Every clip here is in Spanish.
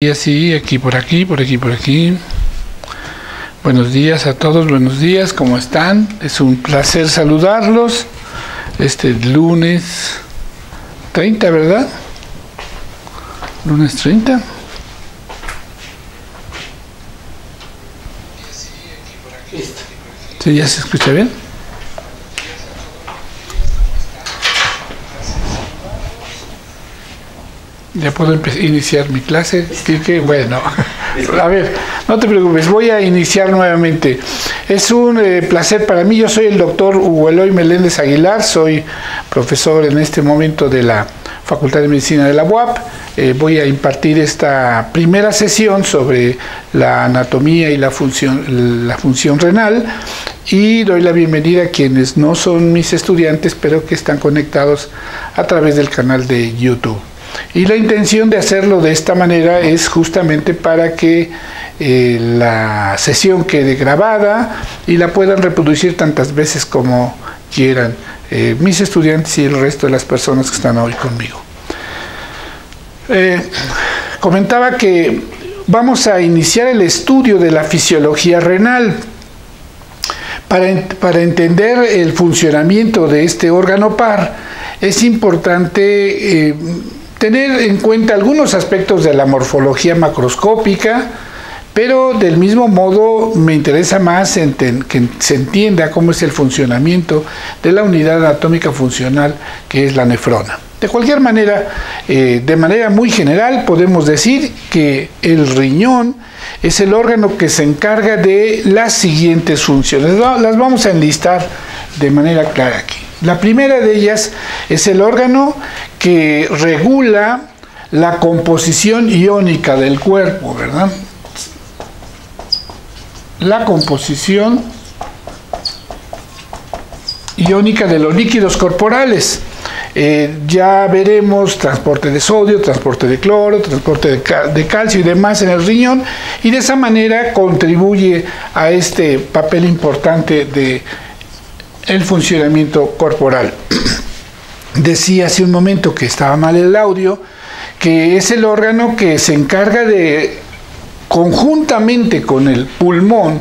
Y así, aquí por aquí, por aquí, por aquí. Buenos días a todos, buenos días, ¿cómo están? Es un placer saludarlos. Este lunes 30, ¿verdad? Lunes 30. ¿Sí, ya se escucha bien? Ya puedo iniciar mi clase. que bueno, a ver, no te preocupes, voy a iniciar nuevamente. Es un eh, placer para mí. Yo soy el doctor Hugo Eloy Meléndez Aguilar, soy profesor en este momento de la Facultad de Medicina de la UAP. Eh, voy a impartir esta primera sesión sobre la anatomía y la función, la función renal y doy la bienvenida a quienes no son mis estudiantes, pero que están conectados a través del canal de YouTube. Y la intención de hacerlo de esta manera es justamente para que eh, la sesión quede grabada y la puedan reproducir tantas veces como quieran eh, mis estudiantes y el resto de las personas que están hoy conmigo. Eh, comentaba que vamos a iniciar el estudio de la fisiología renal. Para, para entender el funcionamiento de este órgano par, es importante tener en cuenta algunos aspectos de la morfología macroscópica, pero del mismo modo me interesa más que se entienda cómo es el funcionamiento de la unidad anatómica funcional que es la nefrona. De cualquier manera, eh, de manera muy general, podemos decir que el riñón es el órgano que se encarga de las siguientes funciones. Las vamos a enlistar de manera clara aquí. La primera de ellas es el órgano que regula la composición iónica del cuerpo, ¿verdad? La composición iónica de los líquidos corporales. Eh, ya veremos transporte de sodio, transporte de cloro, transporte de, de, calcio y demás en el riñón y de esa manera contribuye a este papel importante de funcionamiento corporal. Decía hace un momento que estaba mal el audio, que es el órgano que se encarga de, conjuntamente con el pulmón,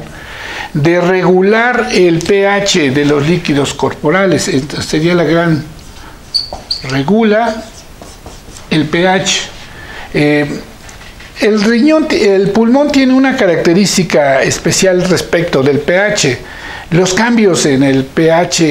de regular el pH de los líquidos corporales. Esta sería la gran regula el pH. Eh, el riñón, el pulmón tiene una característica especial respecto del pH los cambios en el pH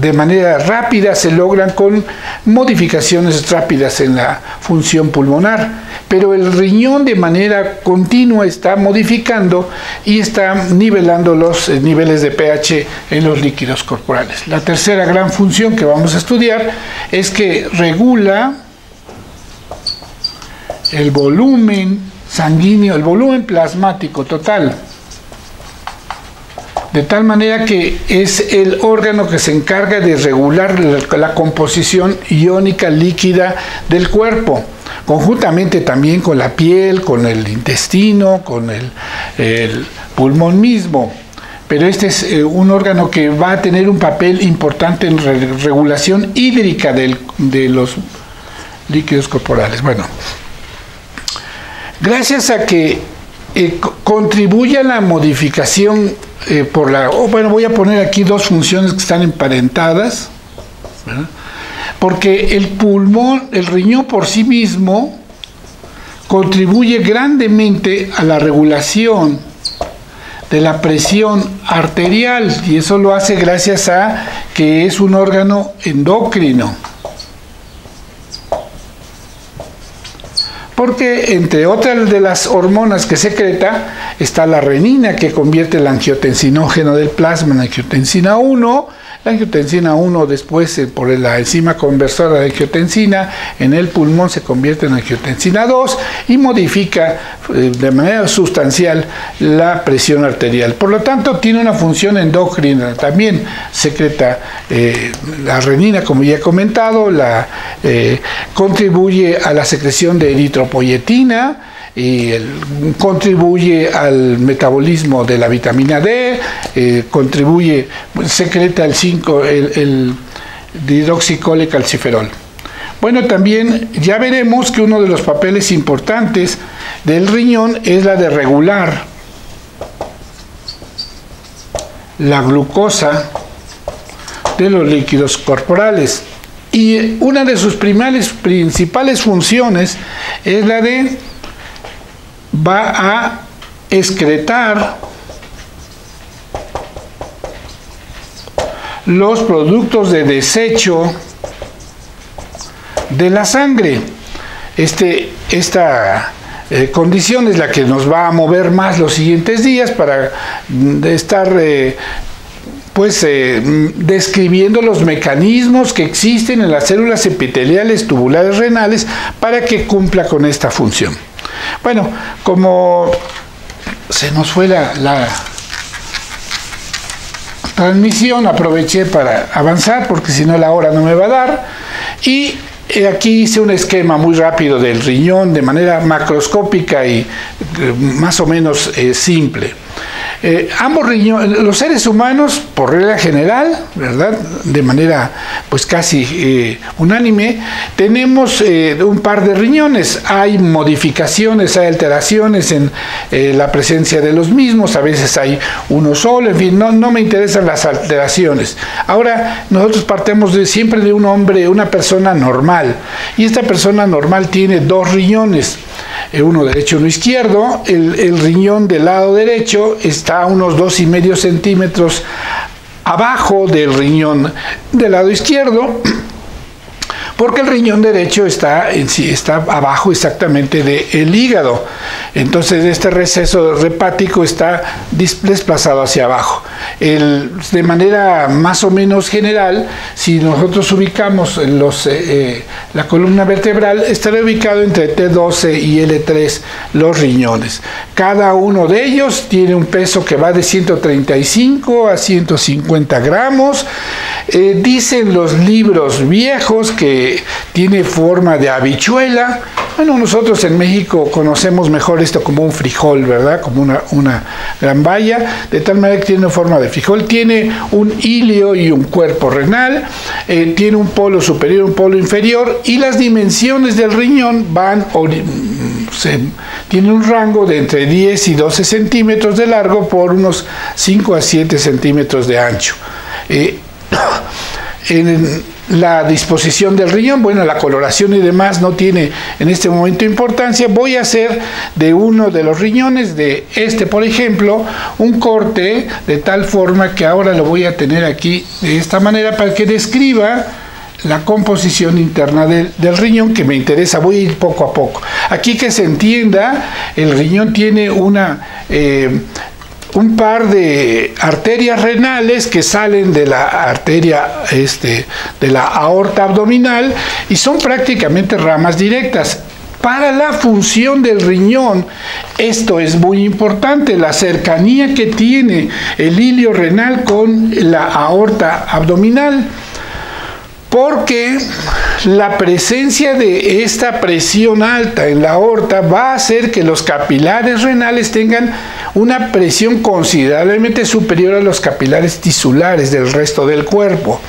de manera rápida se logran con modificaciones rápidas en la función pulmonar, pero el riñón de manera continua está modificando y está nivelando los eh, niveles de pH en los líquidos corporales. La tercera gran función que vamos a estudiar es que regula el volumen sanguíneo, el volumen plasmático total de tal manera que es el órgano que se encarga de regular la, composición iónica líquida del cuerpo, conjuntamente también con la piel, con el intestino, con el, pulmón mismo. Pero este es eh, un órgano que va a tener un papel importante en regulación hídrica de los líquidos corporales. Bueno, gracias a que eh, contribuye a la modificación eh, por la... Oh, bueno, voy a poner aquí dos funciones que están emparentadas, porque el pulmón, el riñón por sí mismo, contribuye grandemente a la regulación de la presión arterial y eso lo hace gracias a que es un órgano endocrino. Porque entre otras de las hormonas que secreta está la renina que convierte el angiotensinógeno del plasma en angiotensina 1 la angiotensina 1 después eh, por la enzima conversora de angiotensina en el pulmón se convierte en angiotensina 2 y modifica eh, de manera sustancial la presión arterial. Por lo tanto, tiene una función endocrina. También secreta eh, la renina, como ya he comentado, la, contribuye a la secreción de eritropoyetina, y contribuye al metabolismo de la vitamina D, eh, contribuye, secreta el 5, el, el dihidroxicolecalciferol. Bueno, también ya veremos que uno de los papeles importantes del riñón es la de regular la glucosa de los líquidos corporales. Y una de sus principales funciones es la de va a excretar los productos de desecho de la sangre. Este, esta eh, condición es la que nos va a mover más los siguientes días para mm, estar eh, pues eh, mm, describiendo los mecanismos que existen en las células epiteliales tubulares renales para que cumpla con esta función. Bueno, como se nos fue la, transmisión, aproveché para avanzar porque si no la hora no me va a dar y Aquí hice un esquema muy rápido del riñón de manera macroscópica y eh, más o menos eh, simple. Eh, ambos riñones, los seres humanos, por regla general, ¿verdad? De manera pues casi eh, unánime, tenemos eh, un par de riñones. Hay modificaciones, hay alteraciones en la presencia de los mismos, a veces hay uno solo, en fin, no, no me interesan las alteraciones. Ahora, nosotros partemos de, siempre de un hombre, una persona normal, y esta persona normal tiene dos riñones uno derecho y uno izquierdo. El, riñón del lado derecho está a unos dos y medio centímetros abajo del riñón del lado izquierdo porque el riñón derecho está, en sí, está abajo exactamente del hígado. Entonces este receso hepático está desplazado hacia abajo. de manera más o menos general, si nosotros ubicamos eh, eh, la columna vertebral, estará ubicado entre T12 y L3 los riñones. Cada uno de ellos tiene un peso que va de 135 a 150 gramos. Eh, dicen los libros viejos que tiene forma de habichuela. Bueno, nosotros en México conocemos mejor esto como un frijol, ¿verdad? Como una, una gran valla, de tal manera que tiene forma de frijol. Tiene un ilio y un cuerpo renal, eh, tiene un polo superior, un polo inferior, y las dimensiones del riñón van, se, tiene un rango de entre 10 y 12 centímetros de largo por unos 5 a 7 centímetros de ancho. Eh, en la disposición del riñón, bueno, la coloración y demás no tiene en este momento importancia. Voy a hacer de uno de los riñones, de este por ejemplo, un corte de tal forma que ahora lo voy a tener aquí de esta manera para que describa la composición interna del, riñón que me interesa. Voy a ir poco a poco. Aquí que se entienda, el riñón tiene una... Eh, un par de arterias renales que salen de la arteria este, de la aorta abdominal y son prácticamente ramas directas. Para la función del riñón, esto es muy importante, la cercanía que tiene el hilio renal con la aorta abdominal porque la presencia de esta presión alta en la aorta va a hacer que los capilares renales tengan una presión considerablemente superior a los capilares tisulares del resto del cuerpo.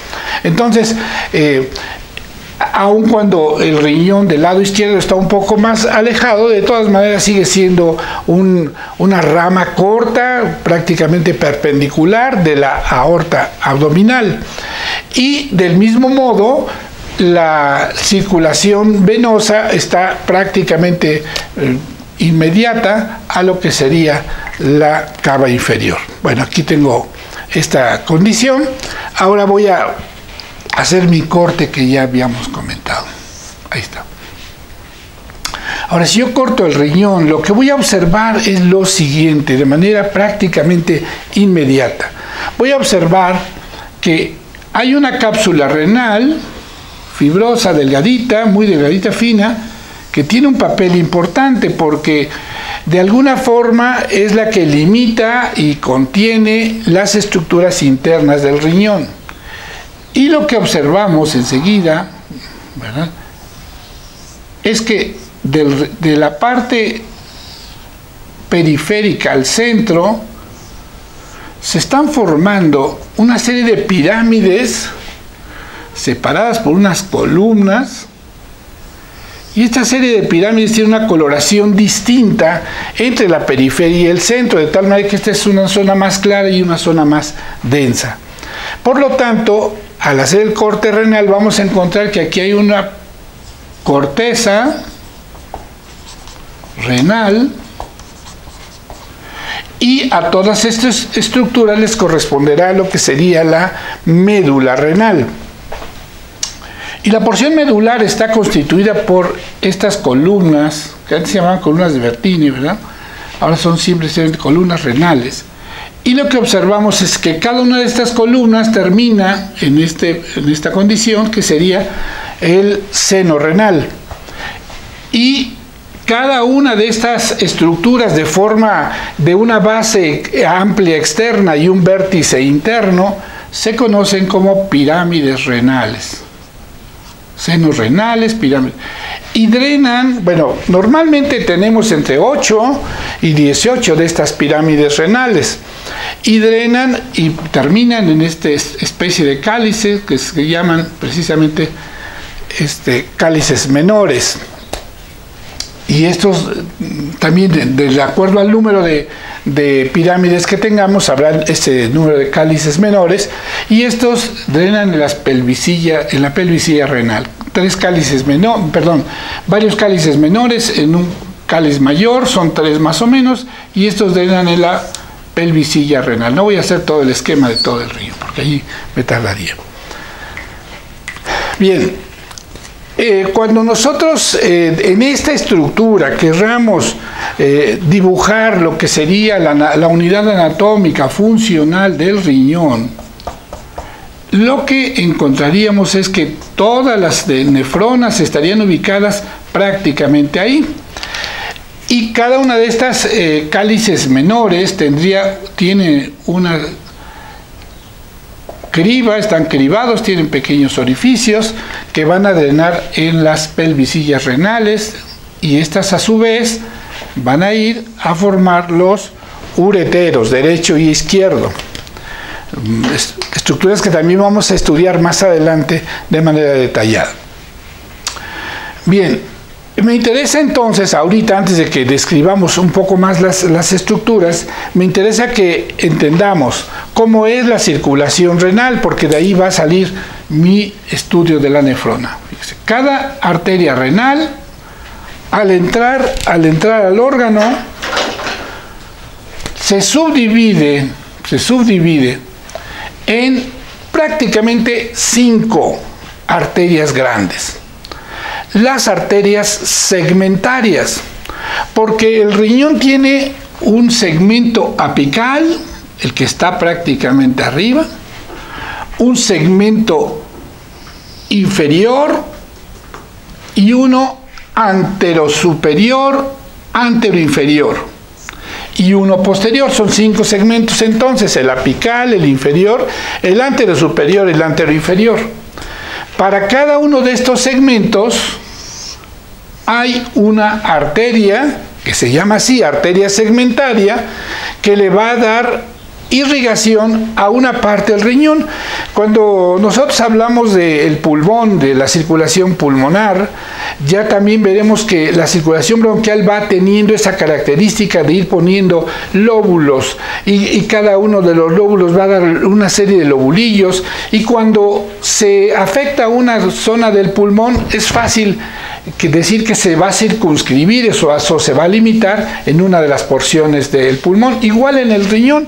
Entonces, eh, aun cuando el riñón del lado izquierdo está un poco más alejado, de todas maneras sigue siendo una rama corta, prácticamente perpendicular de la aorta abdominal. Y del mismo modo, la circulación venosa está prácticamente eh, inmediata a lo que sería la cava inferior. Bueno, aquí tengo esta condición. Ahora voy a hacer mi corte que ya habíamos comentado. Ahí está. Ahora, si yo corto el riñón, lo que voy a observar es lo siguiente, de manera prácticamente inmediata. Voy a observar que hay una cápsula renal, fibrosa, delgadita, muy delgadita, fina, que tiene un papel importante porque de alguna forma es la que limita y contiene las estructuras internas del riñón. Y lo que observamos enseguida es que de la parte periférica al centro se están formando una serie de pirámides separadas por unas columnas Y esta serie de pirámides tiene una coloración distinta entre la periferia y el centro, de tal manera que esta es una zona más clara y una zona más densa. Por lo tanto, al hacer el corte renal vamos a encontrar que aquí hay una corteza renal y a todas estas estructuras les corresponderá lo que sería la médula renal. Y la porción medular está constituida por estas columnas, que antes se llamaban columnas de Bertini, ¿verdad? Ahora son simplemente columnas renales. Y lo que observamos es que cada una de estas columnas termina en, este, en esta condición que sería el seno renal. Y cada una de estas estructuras de forma de una base amplia externa y un vértice interno se conocen como pirámides renales. Senos renales, pirámides. Y drenan, bueno, normalmente tenemos entre 8 y 18 de estas pirámides renales. Y drenan y terminan en esta especie de cálices que se llaman precisamente este, cálices menores y estos también de, acuerdo al número de, pirámides que tengamos habrá este número de cálices menores y estos drenan en, las pelvicilla, en la pelvicilla renal. Tres cálices menores perdón varios cálices menores en un cáliz mayor son tres más o menos y estos drenan en la pelvicilla renal. No voy a hacer todo el esquema de todo el río porque ahí me tardaría. Bien eh, cuando nosotros eh, en esta estructura querramos eh, dibujar lo que sería la, unidad anatómica funcional del riñón, lo que encontraríamos es que todas las nefronas estarían ubicadas prácticamente ahí. Y cada una de estas cálices menores tendría, tiene una están cribados, tienen pequeños orificios que van a drenar en las pelvicillas renales y estas a su vez van a ir a formar los ureteros derecho y izquierdo. Estructuras que también vamos a estudiar más adelante de manera detallada. Bien, me interesa entonces, ahorita, antes de que describamos un poco más las, estructuras, me interesa que entendamos cómo es la circulación renal, porque de ahí va a salir mi estudio de la nefrona. Cada arteria renal, al entrar, al entrar al órgano, se subdivide, se subdivide en prácticamente cinco arterias grandes las arterias segmentarias, porque el riñón tiene un segmento apical, el que está prácticamente arriba, un segmento inferior y uno anterosuperior, anteroinferior y uno posterior. Son cinco segmentos entonces, el apical, el inferior, el anterosuperior y el anteroinferior. Para cada uno de estos segmentos hay una arteria, que se llama así, arteria segmentaria, que le va a dar irrigación a una parte del riñón. Cuando nosotros hablamos del pulmón, de la circulación pulmonar, ya también veremos que la circulación bronquial va teniendo esa característica de ir poniendo lóbulos y, cada uno de los lóbulos va a dar una serie de lobulillos y cuando se afecta una zona del pulmón es fácil que decir que se va a circunscribir eso, eso se va a limitar en una de las porciones del pulmón. Igual en el riñón,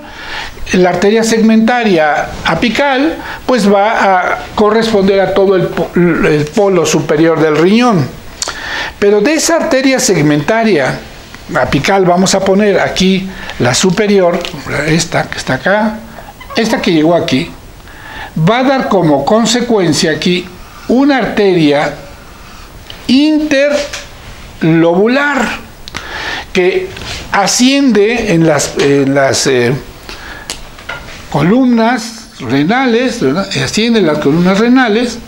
la arteria segmentaria apical pues va a corresponder a todo el, polo superior del riñón. Pero de esa arteria segmentaria apical vamos a poner aquí la superior, esta que está acá, esta que llegó aquí, va a dar como consecuencia aquí una arteria interlobular que asciende en las, las eh, columnas renales, asciende en las columnas renales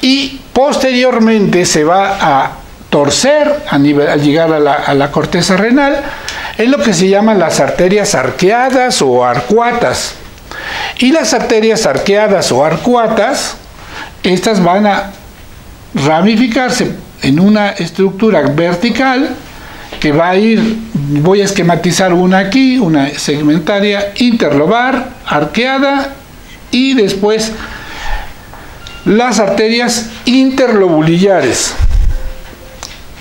y posteriormente se va a torcer a nivel, al llegar a la, a la corteza renal en lo que se llaman las arterias arqueadas o arcuatas. Y las arterias arqueadas o arcuatas, estas van a ramificarse en una estructura vertical que va a ir, voy a esquematizar una aquí, una segmentaria interlobar, arqueada y después las arterias interlobulillares.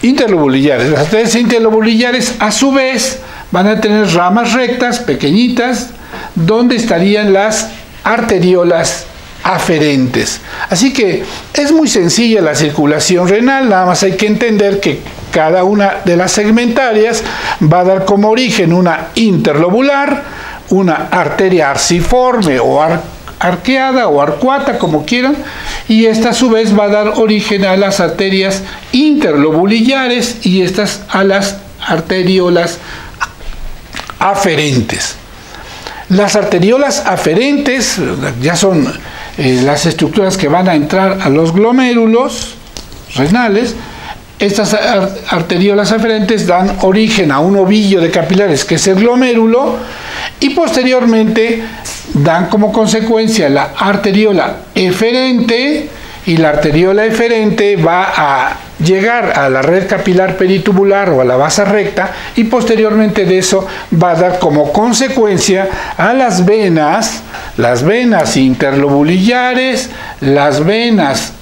Interlobulillares. Las arterias interlobulillares a su vez van a tener ramas rectas, pequeñitas, donde estarían las arteriolas aferentes. Así que es muy sencilla la circulación renal, nada más hay que entender que cada una de las segmentarias va a dar como origen una interlobular, una arteria arciforme o arqueada o arcuata, como quieran, y esta a su vez va a dar origen a las arterias interlobulillares y estas a las arteriolas aferentes. Las arteriolas aferentes ya son eh, las estructuras que van a entrar a los glomérulos renales. Estas arteriolas aferentes dan origen a un ovillo de capilares que es el glomérulo y posteriormente dan como consecuencia la arteriola eferente y la arteriola eferente va a llegar a la red capilar peritubular o a la base recta y posteriormente de eso va a dar como consecuencia a las venas, las venas interlobulillares, las venas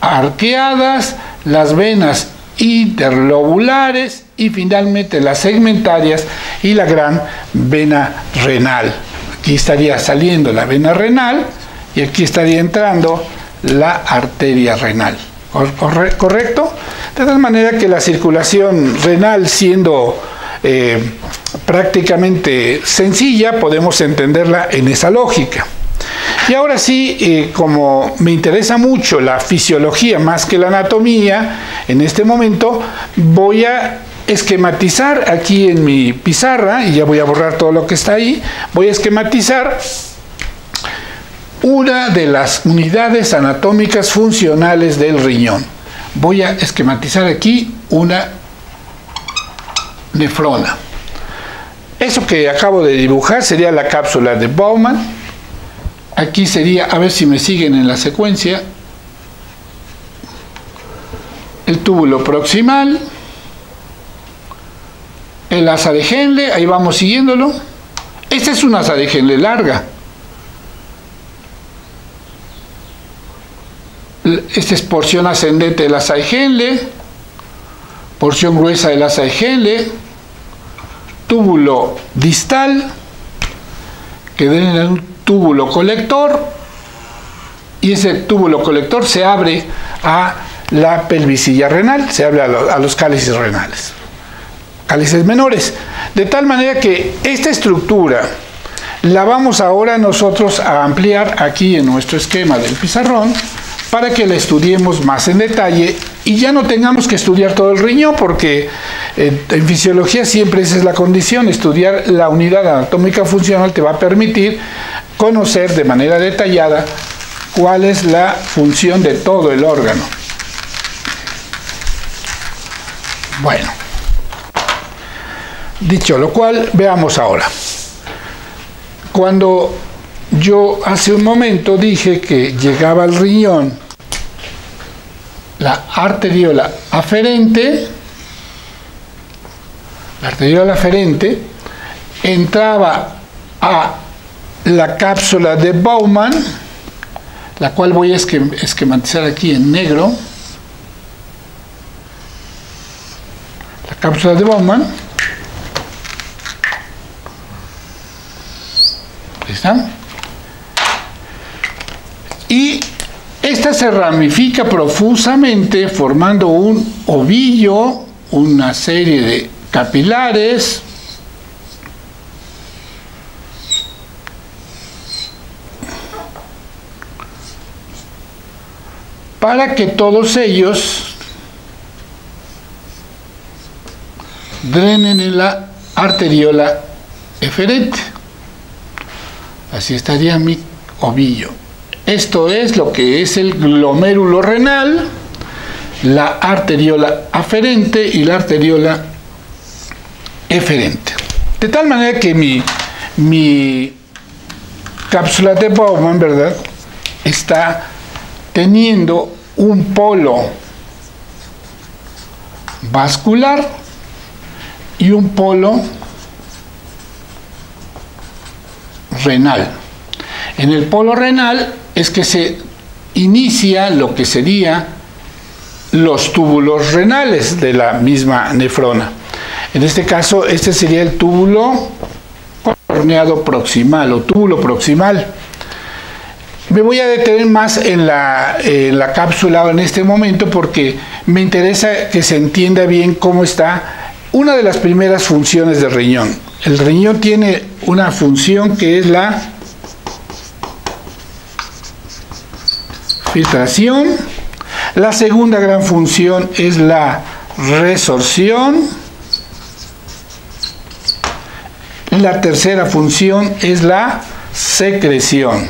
arqueadas, las venas interlobulares y finalmente las segmentarias y la gran vena renal. Aquí estaría saliendo la vena renal y aquí estaría entrando la arteria renal. ¿Correcto? De tal manera que la circulación renal siendo eh, prácticamente sencilla, podemos entenderla en esa lógica. Y ahora sí, eh, como me interesa mucho la fisiología más que la anatomía, en este momento voy a esquematizar aquí en mi pizarra, y ya voy a borrar todo lo que está ahí, voy a esquematizar una de las unidades anatómicas funcionales del riñón. Voy a esquematizar aquí una nefrona. Eso que acabo de dibujar sería la cápsula de Bowman. Aquí sería, a ver si me siguen en la secuencia, el túbulo proximal, el asa de Henle, ahí vamos siguiéndolo. Esta es una asa de Henle larga. Esta es porción ascendente de Henle, porción gruesa de Henle, túbulo distal, que en un túbulo colector, y ese túbulo colector se abre a la pelvicilla renal, se abre a, los cálices renales, cálices menores. De tal manera que esta estructura la vamos ahora nosotros a ampliar aquí en nuestro esquema del pizarrón para que la estudiemos más en detalle y ya no tengamos que estudiar todo el riñón, porque eh, en fisiología siempre esa es la condición, estudiar la unidad anatómica funcional te va a permitir conocer de manera detallada cuál es la función de todo el órgano. Bueno, dicho lo cual, veamos ahora. Cuando yo hace un momento dije que llegaba al riñón la arteriola aferente, la arteriola aferente entraba a la cápsula de Bowman, la cual voy a esquematizar aquí en negro. La cápsula de Bowman. Está. Y esta se ramifica profusamente formando un ovillo, una serie de capilares, para que todos ellos drenen en la arteriola eferente. Así estaría mi ovillo. Esto es lo que es el glomérulo renal, la arteriola aferente y la arteriola eferente. De tal manera que mi, mi cápsula de Bowman, ¿verdad? Está teniendo un polo vascular y un polo renal. En el polo renal es que se inicia lo que sería los túbulos renales de la misma nefrona. En este caso, este sería el túbulo horneado proximal o túbulo proximal. Me voy a detener más en la, en la cápsula en este momento porque me interesa que se entienda bien cómo está una de las primeras funciones del riñón. El riñón tiene una función que es la filtración. La segunda gran función es la resorción. La tercera función es la secreción.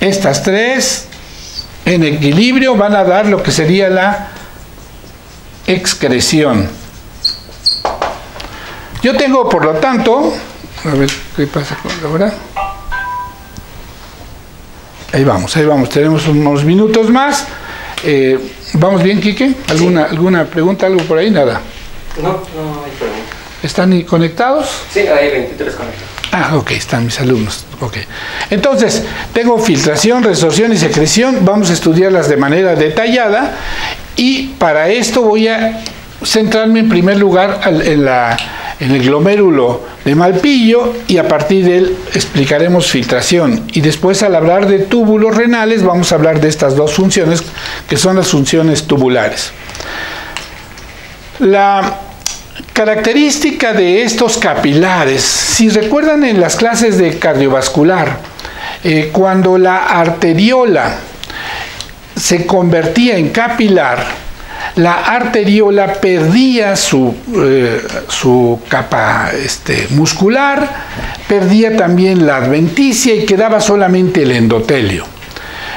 Estas tres en equilibrio van a dar lo que sería la excreción. Yo tengo, por lo tanto, a ver qué pasa con la hora. Ahí vamos, ahí vamos, tenemos unos minutos más. Eh, ¿Vamos bien, Quique? ¿Alguna, ¿Alguna pregunta, algo por ahí? Nada. No, no hay pregunta. ¿Están conectados? Sí, hay 23 conectados. Ah, ok, están mis alumnos. Ok. Entonces, tengo filtración, resorción y secreción. Vamos a estudiarlas de manera detallada. Y para esto voy a centrarme en primer lugar en, la, en el glomérulo de Malpillo y a partir de él explicaremos filtración. Y después al hablar de túbulos renales vamos a hablar de estas dos funciones que son las funciones tubulares. La característica de estos capilares, si recuerdan en las clases de cardiovascular, eh, cuando la arteriola se convertía en capilar, la arteriola perdía su, eh, su capa este, muscular, perdía también la adventicia y quedaba solamente el endotelio.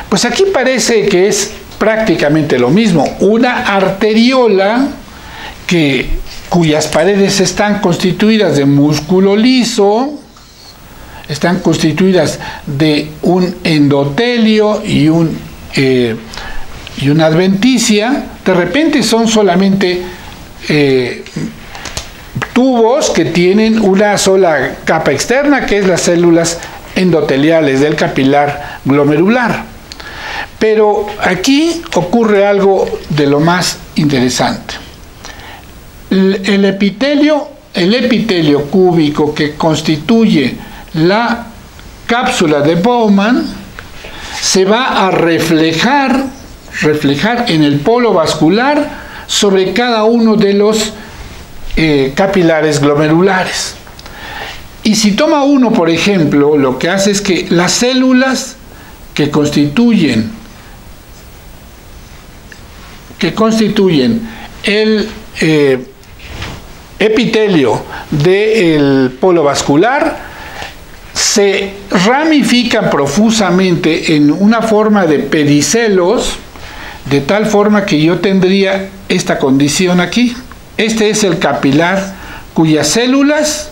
Pues aquí parece que es prácticamente lo mismo, una arteriola que, cuyas paredes están constituidas de músculo liso, están constituidas de un endotelio y un eh, y una adventicia, de repente son solamente eh, tubos que tienen una sola capa externa, que es las células endoteliales del capilar glomerular. Pero aquí ocurre algo de lo más interesante. El epitelio, el epitelio cúbico que constituye la cápsula de Bowman se va a reflejar reflejar en el polo vascular sobre cada uno de los eh, capilares glomerulares. Y si toma uno, por ejemplo, lo que hace es que las células que constituyen que constituyen el eh, epitelio del polo vascular se ramifican profusamente en una forma de pedicelos de tal forma que yo tendría esta condición aquí. Este es el capilar cuyas células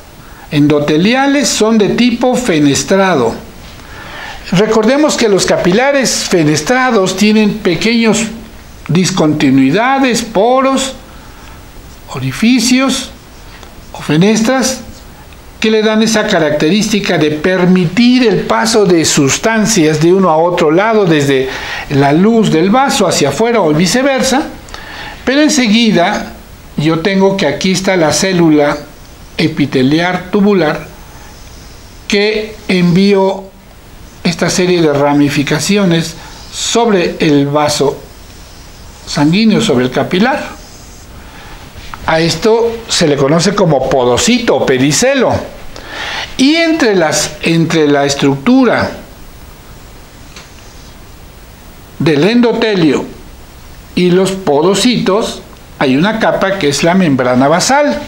endoteliales son de tipo fenestrado. Recordemos que los capilares fenestrados tienen pequeños discontinuidades, poros, orificios o fenestras que le dan esa característica de permitir el paso de sustancias de uno a otro lado, desde la luz del vaso hacia afuera o viceversa, pero enseguida yo tengo que aquí está la célula epiteliar tubular que envió esta serie de ramificaciones sobre el vaso sanguíneo, sobre el capilar. A esto se le conoce como podocito o pedicelo. Y entre, las, entre la estructura del endotelio y los podocitos hay una capa que es la membrana basal.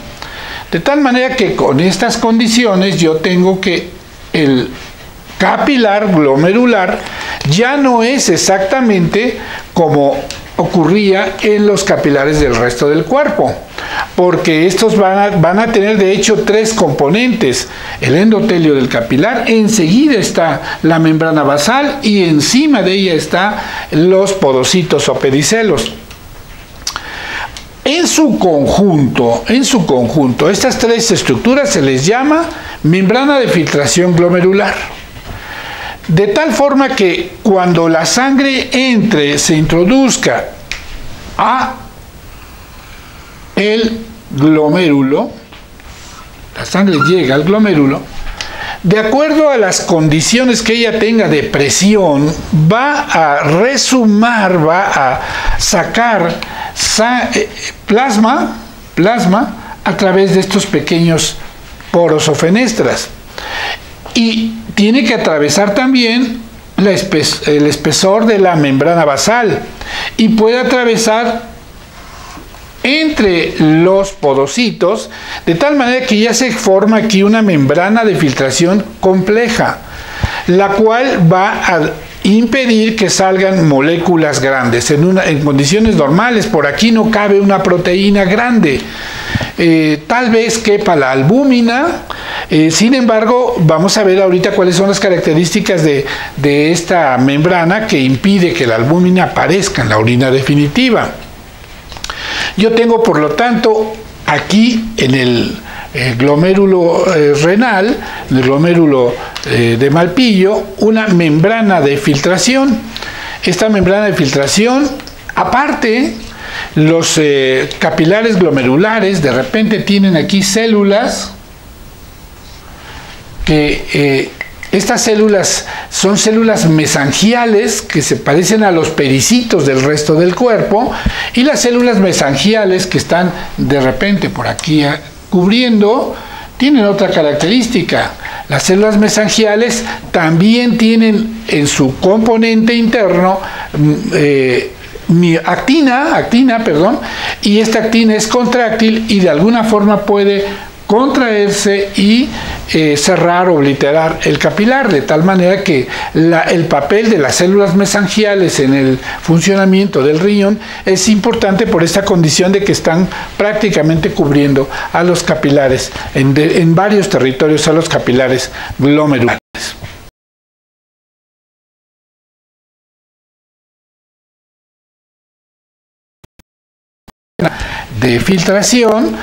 De tal manera que con estas condiciones yo tengo que el capilar glomerular ya no es exactamente como ocurría en los capilares del resto del cuerpo. porque estos van a, van a, tener de hecho tres componentes. El endotelio del capilar, enseguida está la membrana basal y encima de ella están los podocitos o pedicelos. En su conjunto, en su conjunto, estas tres estructuras se les llama membrana de filtración glomerular. De tal forma que cuando la sangre entre, se introduzca a el glomérulo, la sangre llega al glomérulo, de acuerdo a las condiciones que ella tenga de presión, va a resumar, va a sacar eh, plasma, plasma a través de estos pequeños poros o fenestras. Y tiene que atravesar también el espesor de la membrana basal y puede atravesar entre los podocitos, de tal manera que ya se forma aquí una membrana de filtración compleja, la cual va a impedir que salgan moléculas grandes. En, en condiciones normales, por aquí no cabe una proteína grande. Eh, tal vez quepa la albúmina, eh, sin embargo, vamos a ver ahorita cuáles son las características de, de esta membrana que impide que la albúmina aparezca en la orina definitiva. Yo tengo, por lo tanto, aquí en el eh, glomérulo eh, renal, en el glomérulo eh, de Malpillo, una membrana de filtración. Esta membrana de filtración, aparte, los capilares glomerulares de repente tienen aquí células que estas células son células mesangiales que se parecen a los pericitos del resto del cuerpo y las células mesangiales que están de repente por aquí cubriendo tienen otra característica. Las células mesangiales también tienen en su componente interno mm, eh, actina, actina, perdón, y esta actina es contráctil y de alguna forma puede contraerse y eh, cerrar o obliterar el capilar, de tal manera que el papel de las células mesangiales en el funcionamiento del riñón es importante por esta condición de que están prácticamente cubriendo a los capilares, en, en varios territorios a los capilares glomerulares. De filtración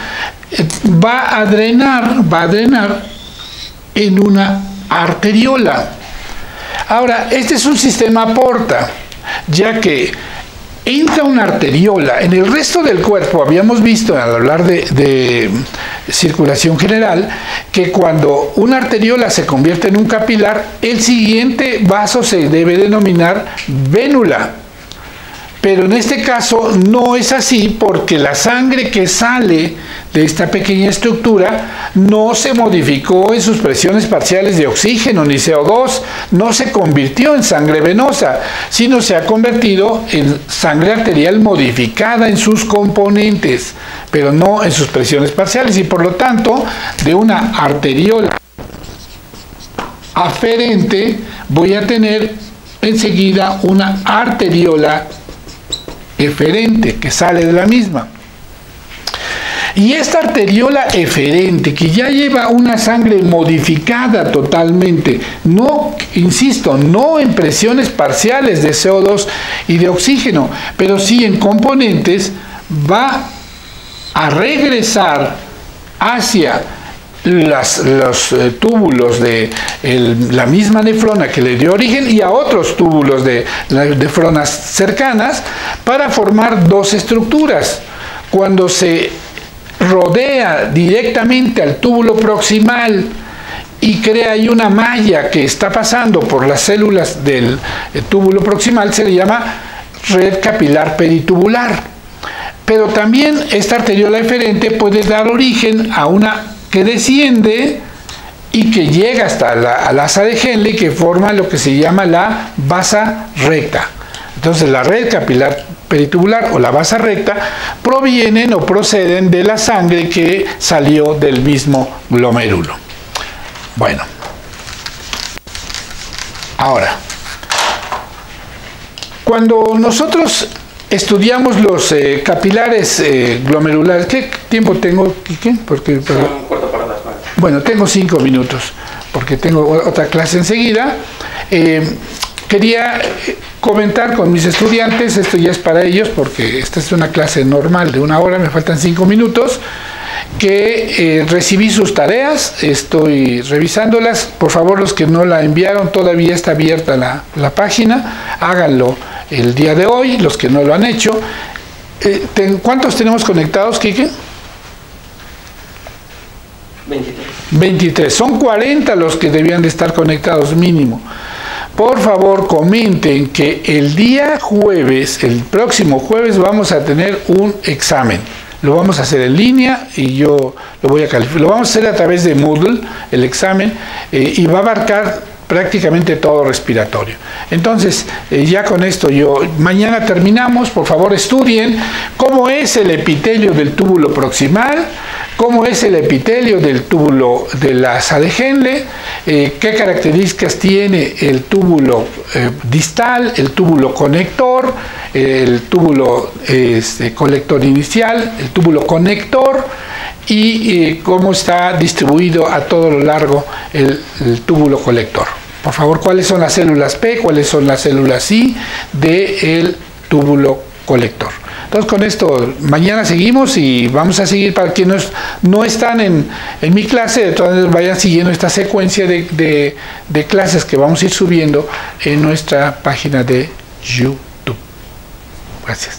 va a drenar, va a drenar en una arteriola. Ahora, este es un sistema porta, ya que entra una arteriola. En el resto del cuerpo habíamos visto al hablar de, de, circulación general que cuando una arteriola se convierte en un capilar, el siguiente vaso se debe denominar vénula. Pero en este caso no es así porque la sangre que sale de esta pequeña estructura no se modificó en sus presiones parciales de oxígeno ni CO2, no se convirtió en sangre venosa, sino se ha convertido en sangre arterial modificada en sus componentes, pero no en sus presiones parciales y por lo tanto de una arteriola aferente voy a tener enseguida una arteriola eferente que sale de la misma. Y esta arteriola eferente, que ya lleva una sangre modificada totalmente, no, insisto, no en presiones parciales de CO2 y de oxígeno, pero sí en componentes, va a regresar hacia los eh, túbulos de la misma nefrona que le dio origen y a otros túbulos de nefronas cercanas para formar dos estructuras. Cuando se rodea directamente al túbulo proximal y crea ahí una malla que está pasando por las células del eh, túbulo proximal, se le llama red capilar peritubular. Pero también esta arteriola eferente puede dar origen a una que desciende y que llega hasta la, asa de Henle que forma lo que se llama la basa recta. Entonces la red capilar peritubular o la basa recta provienen o proceden de la sangre que salió del mismo glomérulo. Bueno, ahora, cuando nosotros estudiamos los eh, capilares eh, glomerulares. ¿Qué tiempo tengo, Quique? Porque, Son un cuarto para bueno, tengo cinco minutos, porque tengo otra clase enseguida. Eh, quería comentar con mis estudiantes, esto ya es para ellos, porque esta es una clase normal de una hora, me faltan cinco minutos, que recibí sus tareas, estoy revisándolas. Por favor, los que no la enviaron, todavía está abierta la, la página, háganlo el día de hoy, los que no lo han hecho. Eh, ¿Cuántos tenemos conectados, Quique? 23. 23. Son 40 los que debían de estar conectados mínimo. Por favor, comenten que el día jueves, el próximo jueves, vamos a tener un examen. Lo vamos a hacer en línea y yo lo voy a calificar. Lo vamos a hacer a través de Moodle, el examen, eh, y va a abarcar prácticamente todo respiratorio. Entonces, eh, ya con esto yo, mañana terminamos, por favor estudien cómo es el epitelio del túbulo proximal, cómo es el epitelio del túbulo de la asa de Henle, eh, qué características tiene el túbulo eh, distal, el túbulo conector, el túbulo este, colector inicial, el túbulo conector y eh, cómo está distribuido a todo lo largo el, el túbulo colector. Por favor, ¿cuáles son las células P, cuáles son las células I del túbulo colector? Entonces con esto, mañana seguimos y vamos a seguir para quienes no están en, en mi clase, de todas maneras vayan siguiendo esta secuencia de, de- de clases que vamos a ir subiendo en nuestra página de YouTube. Gracias.